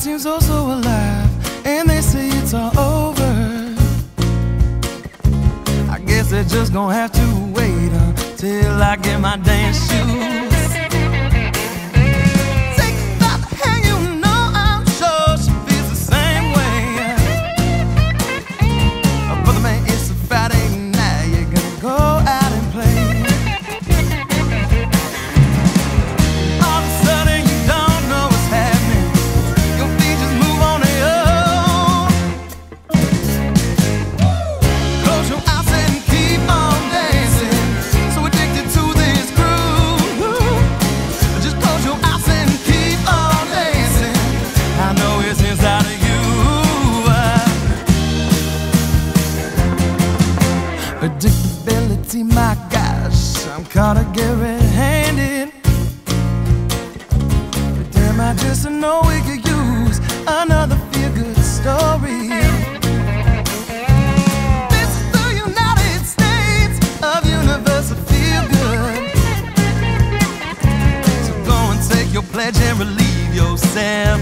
seems so, so alive, and they say it's all over. I guess they're just gonna have to wait until I get my dance shoes. Predictability, my gosh, I'm kinda get red-handed. But damn, I just know we could use another feel-good story. This is the United States of universal feel-good. So go and take your pledge and relieve yourself